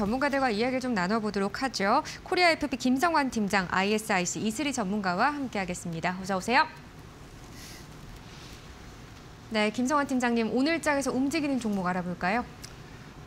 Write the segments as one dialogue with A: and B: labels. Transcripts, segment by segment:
A: 전문가들과 이야기를 좀 나눠보도록 하죠. 코리아 FP 김성환 팀장, ISIC 이슬이 전문가와 함께하겠습니다. 어서 오세요. 네, 김성환 팀장님, 오늘 장에서 움직이는 종목 알아볼까요?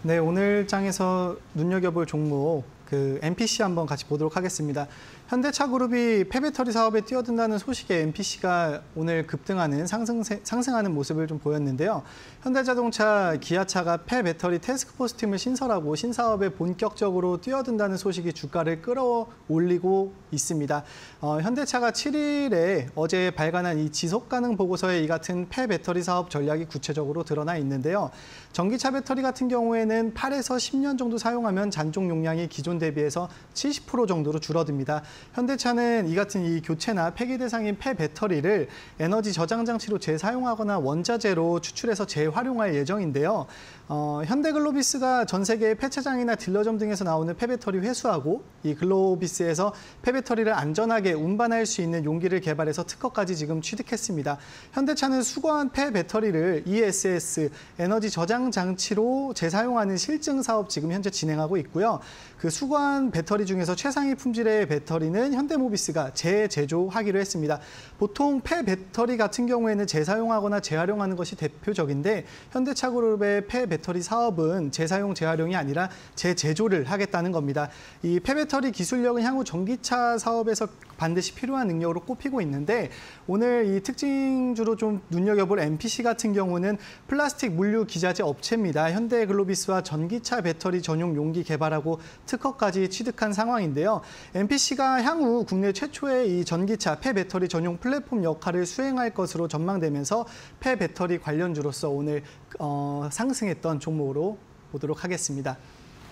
B: 네, 오늘 장에서 눈여겨볼 종목 그 MPC 한번 같이 보도록 하겠습니다. 현대차 그룹이 폐배터리 사업에 뛰어든다는 소식에 MPC가 오늘 급등하는 상승, 상승하는 모습을 좀 보였는데요. 현대자동차, 기아차가 폐배터리 테스크포스 팀을 신설하고 신사업에 본격적으로 뛰어든다는 소식이 주가를 끌어올리고 있습니다. 어, 현대차가 7일에 어제 발간한 이 지속 가능 보고서에 이 같은 폐배터리 사업 전략이 구체적으로 드러나 있는데요. 전기차 배터리 같은 경우에는 8에서 10년 정도 사용하면 잔종 용량이 기존 대비해서 70% 정도로 줄어듭니다. 현대차는 이 같은 이 교체나 폐기 대상인 폐 배터리를 에너지 저장 장치로 재사용하거나 원자재로 추출해서 재활용할 예정인데요. 어, 현대글로비스가 전 세계 폐차장이나 딜러점 등에서 나오는 폐배터리 회수하고 이 글로비스에서 폐배터리를 안전하게 운반할 수 있는 용기를 개발해서 특허까지 지금 취득했습니다. 현대차는 수거한 폐배터리를 ESS 에너지 저장 장치로 재사용하는 실증 사업 지금 현재 진행하고 있고요. 그 수 거한 배터리 중에서 최상위 품질의 배터리는 현대모비스가 재제조하기로 했습니다. 보통 폐 배터리 같은 경우에는 재사용하거나 재활용하는 것이 대표적인데 현대차 그룹의 폐배터리 배터리 사업은 재사용, 재활용이 아니라 재제조를 하겠다는 겁니다. 이 폐 배터리 기술력은 향후 전기차 사업에서 반드시 필요한 능력으로 꼽히고 있는데 오늘 이 특징주로 좀 눈여겨볼 MPC 같은 경우는 플라스틱 물류 기자재 업체입니다. 현대글로비스와 전기차 배터리 전용 용기 개발하고 특허 까지 취득한 상황인데요. MPC가 향후 국내 최초의 이 전기차 폐배터리 전용 플랫폼 역할을 수행할 것으로 전망되면서 폐배터리 관련주로서 오늘 어, 상승했던 종목으로 보도록 하겠습니다.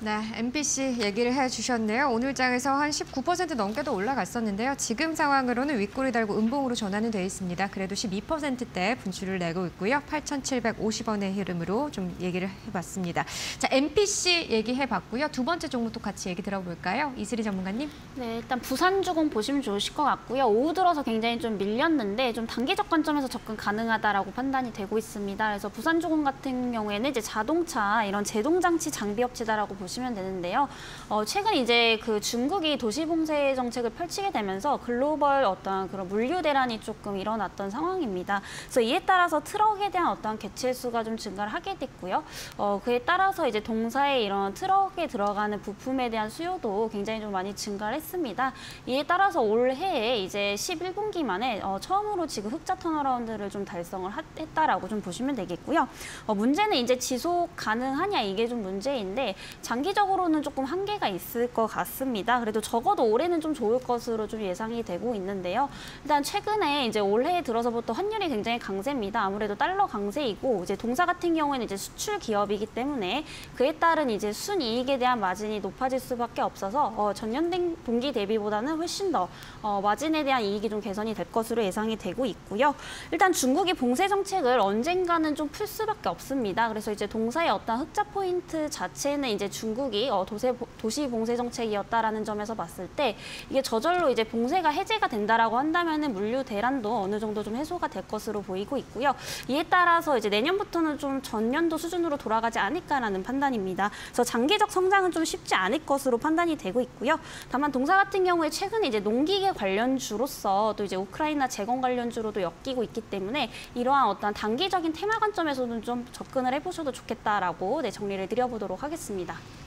A: 네, MPC 얘기를 해주셨네요. 오늘 장에서 한 19% 넘게도 올라갔었는데요. 지금 상황으로는 윗골이 달고 음봉으로 전환은 돼 있습니다. 그래도 12%대 분출을 내고 있고요. 8,750원의 흐름으로 좀 얘기를 해봤습니다. 자, MPC 얘기해봤고요. 두 번째 종목도 같이 얘기 들어볼까요? 이슬이 전문가님.
C: 네, 일단 부산주공 보시면 좋으실 것 같고요. 오후 들어서 굉장히 좀 밀렸는데 좀 단기적 관점에서 접근 가능하다라고 판단이 되고 있습니다. 그래서 부산주공 같은 경우에는 이제 자동차 이런 제동장치 장비 업체다라고 보시면 보시면 되는데요. 어, 최근 이제 그 중국이 도시 봉쇄 정책을 펼치게 되면서 글로벌 어떤 그런 물류 대란이 조금 일어났던 상황입니다. 그래서 이에 따라서 트럭에 대한 어떤 개체 수가 좀 증가를 하게 됐고요. 어, 그에 따라서 이제 동사의 이런 트럭에 들어가는 부품에 대한 수요도 굉장히 좀 많이 증가를 했습니다. 이에 따라서 올해에 이제 11분기 만에 어, 처음으로 지금 흑자 턴어라운드를 좀 달성을 했다라고 좀 보시면 되겠고요. 어, 문제는 이제 지속 가능하냐 이게 좀 문제인데 장 장기적으로는 조금 한계가 있을 것 같습니다. 그래도 적어도 올해는 좀 좋을 것으로 좀 예상이 되고 있는데요. 일단 최근에 이제 올해 들어서부터 환율이 굉장히 강세입니다. 아무래도 달러 강세이고 이제 동사 같은 경우에는 이제 수출 기업이기 때문에 그에 따른 이제 순이익에 대한 마진이 높아질 수밖에 없어서 어, 전년 동기 대비보다는 훨씬 더 어, 마진에 대한 이익이 좀 개선이 될 것으로 예상이 되고 있고요. 일단 중국이 봉쇄 정책을 언젠가는 좀 풀 수밖에 없습니다. 그래서 이제 동사의 어떤 흑자 포인트 자체는 이제 중 중국이 어, 도시, 도시 봉쇄 정책이었다라는 점에서 봤을 때 이게 저절로 이제 봉쇄가 해제가 된다라고 한다면은 물류 대란도 어느 정도 좀 해소가 될 것으로 보이고 있고요. 이에 따라서 이제 내년부터는 좀 전년도 수준으로 돌아가지 않을까라는 판단입니다. 그래서 장기적 성장은 좀 쉽지 않을 것으로 판단이 되고 있고요. 다만 동사 같은 경우에 최근에 이제 농기계 관련주로서 또 이제 우크라이나 재건 관련주로도 엮이고 있기 때문에 이러한 어떤 단기적인 테마 관점에서는 좀 접근을 해보셔도 좋겠다라고 네, 정리를 드려보도록 하겠습니다.